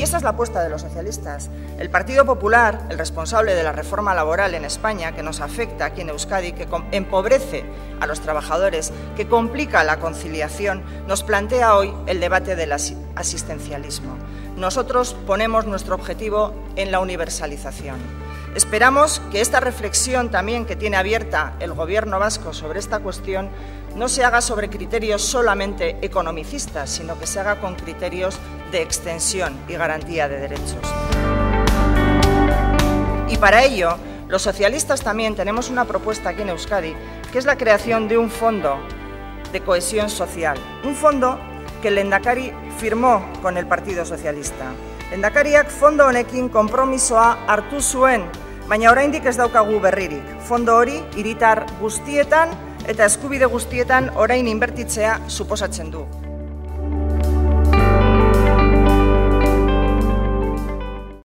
Y esa es la apuesta de los socialistas. El Partido Popular, el responsable de la reforma laboral en España, que nos afecta aquí en Euskadi, que empobrece a los trabajadores, que complica la conciliación, nos plantea hoy el debate del asistencialismo. Nosotros ponemos nuestro objetivo en la universalización. Esperamos que esta reflexión también que tiene abierta el Gobierno vasco sobre esta cuestión no se haga sobre criterios solamente economicistas, sino que se haga con criterios de extensión y garantía de derechos. Y para ello, los socialistas también tenemos una propuesta aquí en Euskadi, que es la creación de un fondo de cohesión social, un fondo que el Endacari firmó con el Partido Socialista. Endakariak fondo honekin konpromisoa hartu zuen, baina oraindik ez daukagu berririk. Fondo hori hiritar guztietan eta eskubide guztietan orain inbertitzea suposatzen du.